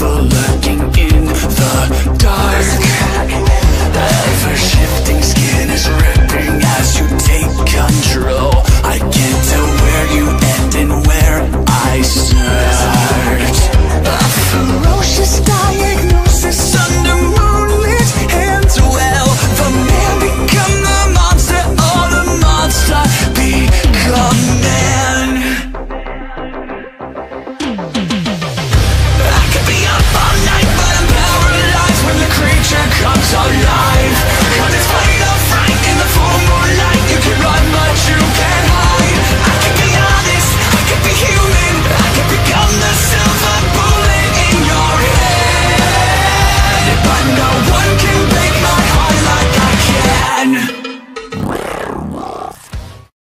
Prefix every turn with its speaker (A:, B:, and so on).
A: overlooking